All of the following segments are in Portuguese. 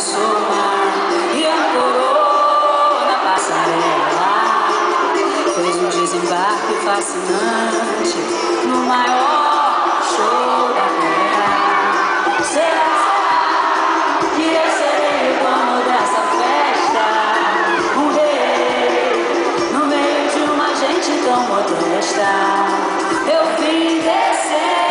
atravessou e ancorou na passarela. Fez um desembarque fascinante no maior show da terra. Será que eu serei o dono dessa festa? Um rei no meio de uma gente tão modesta. Eu vim descendo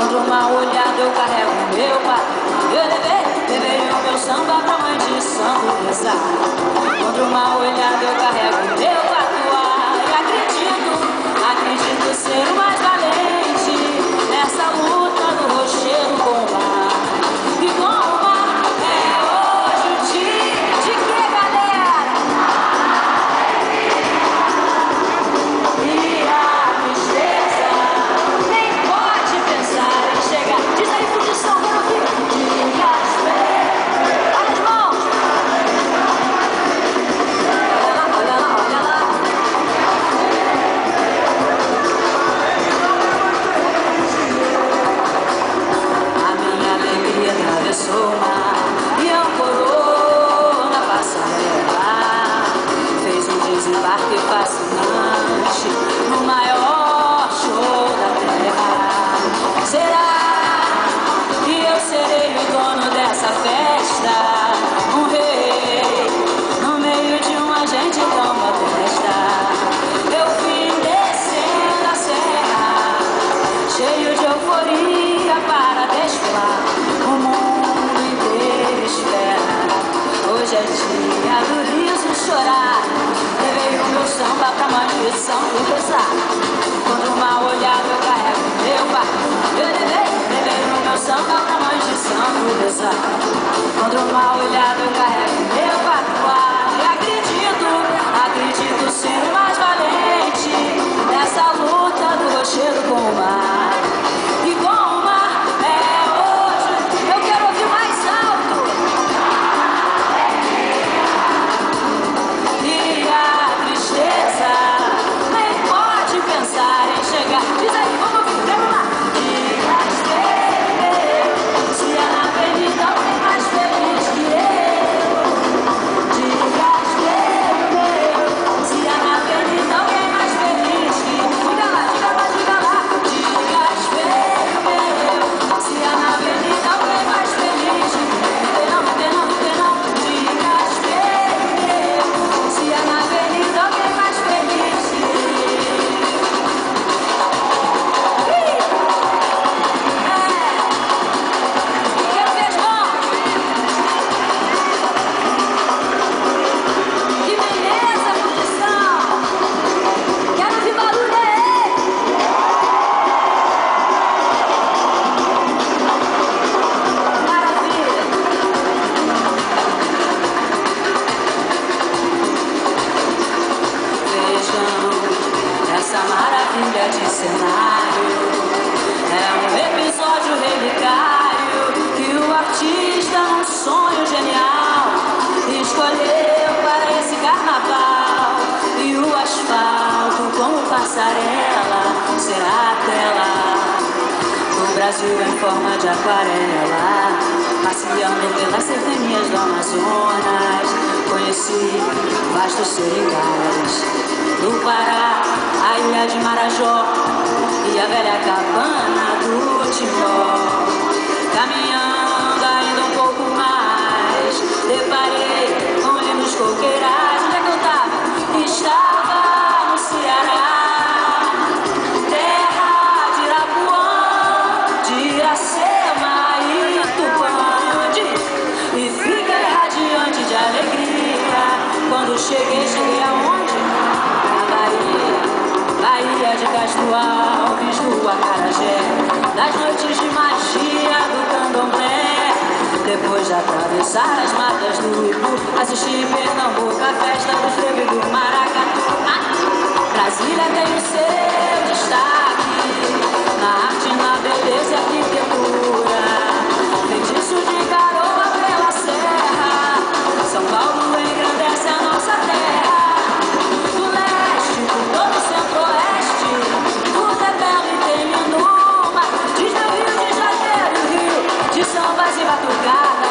Quando uma olhada eu carrego meu patrão. Eu levei, levei o meu samba pra mãe de São Luís. Quando uma olhada eu carrego meu dono dessa festa? Um rei no meio de uma gente tão modesta. Eu vim descendo a serra cheio de euforia para desfilar. O mundo inteiro espera. Hoje é dia do riso chorar. Levei o meu samba pra do rezar. Quando Quando uma olhada eu como passarela, será a tela. O Brasil em forma de aquarela, passeando pelas serranias do Amazonas, conheci vastos seringais. Do Pará, a ilha de Marajó e a velha cabana do Timó. Caminhando cheguei, cheguei aonde? Na Bahia, Bahia de Castro Alves, do Acarajé, das noites de magia do candomblé. Depois de atravessar as matas do Ipu, assisti em Pernambuco a festa do frevo do maracatu. Brasília tem o seu batucadas,